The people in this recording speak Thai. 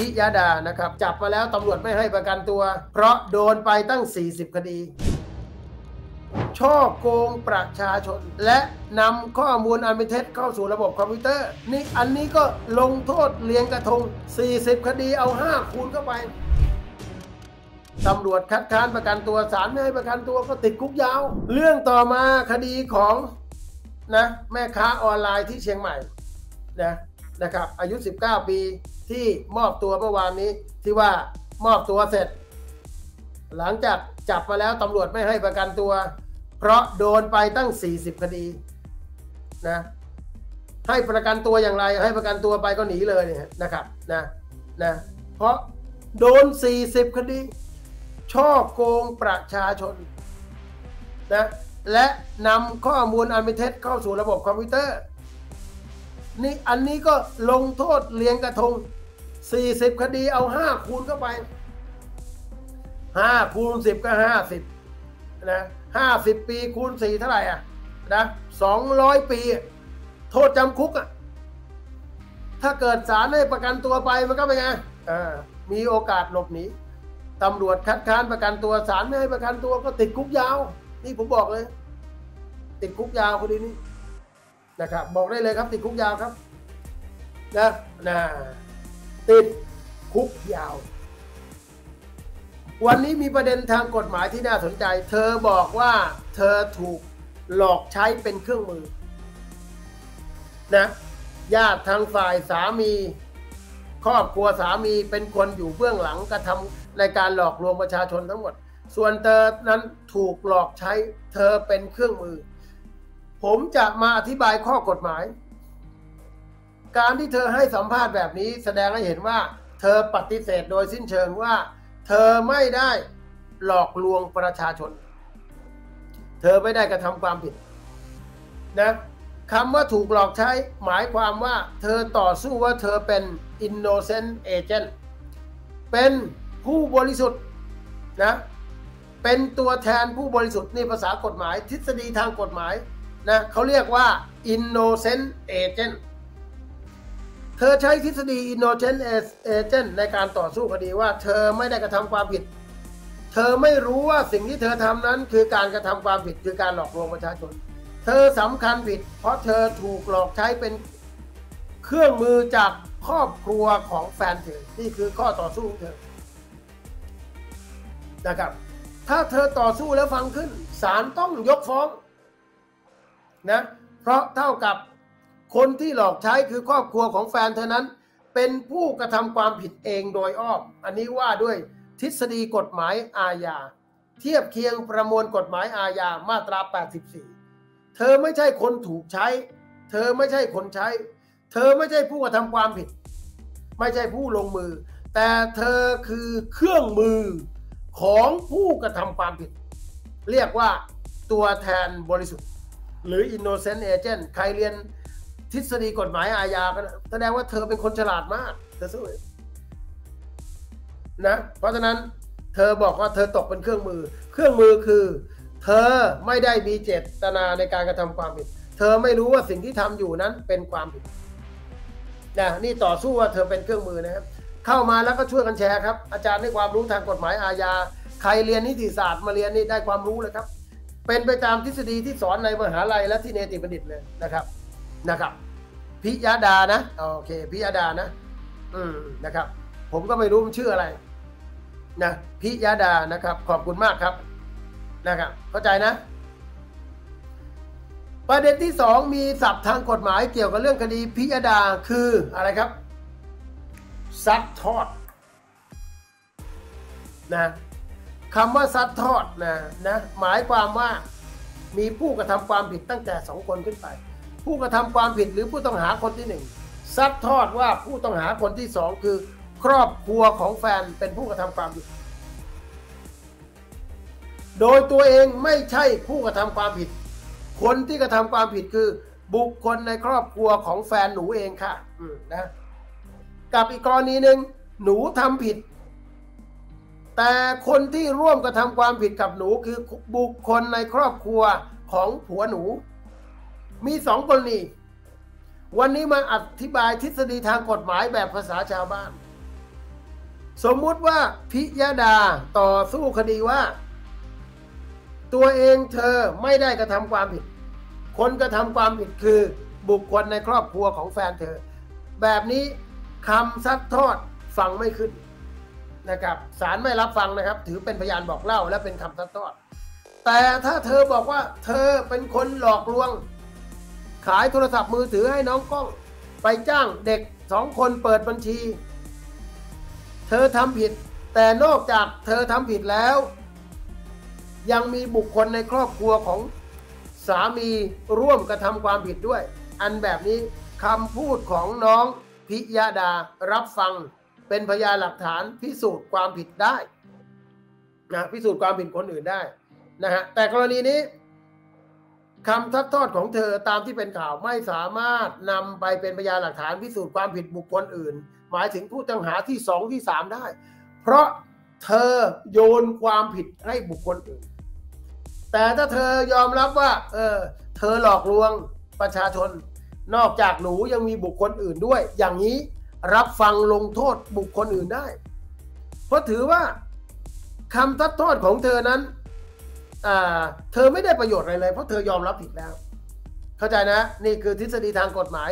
พิยดานะครับ จับมาแล้วตำรวจไม่ให้ประกันตัว เพราะโดนไปตั้ง 40 คดี ช่อโกงประชาชน และนำข้อมูลอันเป็นเท็จเข้าสู่ระบบคอมพิวเตอร์ นี่อันนี้ก็ลงโทษเลียงกระทง 40 คดีเอา 5 คูณเข้าไปตำรวจคัดค้านประกันตัวศาลไม่ให้ประกันตัวก็ติดคุกยาว เรื่องต่อมาคดีของนะแม่ค้าออนไลน์ที่เชียงใหม่นะ นะครับอายุ 19 ปีที่มอบตัวเมื่อวานนี้ที่ว่ามอบตัวเสร็จ หลังจากจับมาแล้วตำรวจไม่ให้ประกันตัว เพราะโดนไปตั้ง 40 คดีนะให้ประกันตัวอย่างไร ให้ประกันตัวไปก็หนีเลยเนี่ยนะครับนะนะเพราะโดน 40 คดี ช่อโกงประชาชนนะและนำข้อมูลอันเป็นเท็จเข้าสู่ระบบคอมพิวเตอร์ นี่อันนี้ก็ลงโทษเลียงกระทง 40 คดีเอา 5 คูณเข้าไป 5 คูณ 10 ก็ 50นะ50 ปีคูณ 4 เท่าไหร่อะนะ200 ปี โทษจำคุกอะถ้าเกิดศาลให้ประกันตัวไปมันก็เป็นไงมีโอกาสหลบหนีตำรวจคัดค้านประกันตัวศาลไม่ให้ประกันตัวก็ติดคุกยาว นี่ผมบอกเลย ติดคุกยาวคดีนี้ นะครับ บอกได้เลยครับติดคุกยาวครับนะนะติดคุกยาว วันนี้มีประเด็นทางกฎหมายที่น่าสนใจ เธอบอกว่าเธอถูกหลอกใช้เป็นเครื่องมือนะญาติทางฝ่ายสามี ครอบครัวสามีเป็นคนอยู่เบื้องหลังกระทำในการหลอกลวงประชาชนทั้งหมด ส่วนเธอนั้นถูกหลอกใช้เธอเป็นเครื่องมือ ผมจะมาอธิบายข้อกฎหมาย การที่เธอให้สัมภาษณ์แบบนี้ แสดงให้เห็นว่า เธอปฏิเสธโดยสิ้นเชิงว่า เธอไม่ได้หลอกลวงประชาชน เธอไม่ได้กระทำความผิดนะคำว่าถูกหลอกใช้หมายความว่า เธอต่อสู้ว่าเธอเป็น innocent agent เป็นผู้บริสุทธิ์นะเป็นตัวแทนผู้บริสุทธิ์นี่ภาษากฎหมาย ทฤษฎีทางกฎหมาย นะเขาเรียกว่า innocent agent เธอใช้ทฤษฎี innocent agent ในการต่อสู้คดีว่า เธอไม่ได้กระทำความผิด เธอไม่รู้ว่าสิ่งที่เธอทำนั้นคือการกระทำความผิดคือการหลอกลวงประชาชน เธอสำคัญผิด เพราะเธอถูกหลอกใช้เป็นเครื่องมือจากครอบครัวของแฟนเธอ นี่คือข้อต่อสู้ของเธอ นะครับ ถ้าเธอต่อสู้แล้วฟังขึ้นศาลต้องยกฟ้อง นะเพราะเท่ากับคนที่หลอกใช้คือครอบครัวของแฟนเธอนั้น เป็นผู้กระทำความผิดเองโดยอ้อมอันนี้ว่าด้วยทฤษฎีกฎหมายอาญาเทียบเคียงประมวลกฎหมายอาญามาตรา 84 เธอไม่ใช่คนถูกใช้ เธอไม่ใช่คนใช้ เธอไม่ใช่ผู้กระทำความผิด ไม่ใช่ผู้ลงมือ แต่เธอคือเครื่องมือของผู้กระทำความผิด เรียกว่าตัวแทนบริสุทธิ์ หรือ innocent agent ใครเรียนทฤษฎีกฎหมายอาญาก็แสดงว่าเธอเป็นคนฉลาดมากเธอสู้นะเพราะฉะนั้นเธอบอกว่าเธอตกเป็นเครื่องมือ เครื่องมือคือ เธอไม่ได้มีเจตนาในการกระทำความผิด เธอไม่รู้ว่าสิ่งที่ทำอยู่นั้นเป็นความผิดนะนี่ต่อสู้ว่าเธอเป็นเครื่องมือนะครับ เข้ามาแล้วก็ช่วยกันแชร์ครับ อาจารย์ให้ความรู้ทางกฎหมายอาญาใครเรียนนิติศาสตร์มาเรียนนี่ได้ความรู้เลยครับ เป็นไปตามทฤษฎีที่สอนในมหาลัยและที่เนติบัณฑิตเลยนะครับนะครับพิยดานะโอเคพิยดานะ อืมนะครับ ผมก็ไม่รู้มันชื่ออะไร นะพิยดานะครับ ขอบคุณมากครับ นะครับ เข้าใจนะ ประเด็นที่สองมีศัพท์ทางกฎหมายเกี่ยวกับเรื่องคดีพิยดาคืออะไรครับซัดทอดนะ คำว่าซัดทอดนะนะหมายความว่ามีผู้กระทำความผิดตั้งแต่สองคนขึ้นไป ผู้กระทำความผิดหรือผู้ต้องหาคนที่หนึ่งซัดทอดว่าผู้ต้องหาคนที่สองคือ ครอบครัวของแฟนเป็นผู้กระทำความผิด โดยตัวเองไม่ใช่ผู้กระทำความผิด คนที่กระทำความผิดคือ บุคคลในครอบครัวของแฟนหนูเองค่ะนะกับอีกกรณีหนึ่งหนูทำผิด แต่คนที่ร่วมกระทำความผิดกับหนูคือบุคคลในครอบครัวของผัวหนู มีสองกรณี วันนี้มาอธิบายทฤษฎีทางกฎหมายแบบภาษาชาวบ้าน สมมุติว่าพิยดาต่อสู้คดีว่า ตัวเองเธอไม่ได้กระทำความผิด คนกระทำความผิดคือบุคคลในครอบครัวของแฟนเธอ แบบนี้คำซัดทอดฟังไม่ขึ้น นะครับศาลไม่รับฟังนะครับ ถือเป็นพยานบอกเล่าและเป็นคำซัดทอดแต่ถ้าเธอบอกว่าเธอเป็นคนหลอกลวง ขายโทรศัพท์มือถือให้น้องกล้อง ไปจ้างเด็กสองคนเปิดบัญชี เธอทำผิด แต่นอกจากเธอทำผิดแล้ว ยังมีบุคคลในครอบครัวของสามีร่วมกระทำความผิดด้วย อันแบบนี้คำพูดของน้องพิยดารับฟัง เป็นพยานหลักฐานพิสูจน์ความผิดได้นะพิสูจน์ความผิดคนอื่นได้นะฮะแต่กรณีนี้คำทัดทอดของเธอตามที่เป็นข่าวไม่สามารถนำไปเป็นพยานหลักฐานพิสูจน์ความผิดบุคคลอื่น หมายถึงผู้ต้องหาที่สองที่สามได้ เพราะเธอโยนความผิดให้บุคคลอื่น แต่ถ้าเธอยอมรับว่า เออ เธอหลอกลวงประชาชน นอกจากหนูยังมีบุคคลอื่นด้วย อย่างนี้ รับฟังลงโทษบุคคลอื่นได้ เพราะถือว่าคำทัดทอดของเธอนั้นเธอไม่ได้ประโยชน์อะไรเลย เพราะเธอยอมรับผิดแล้ว เข้าใจนะ นี่คือทฤษฎีทางกฎหมาย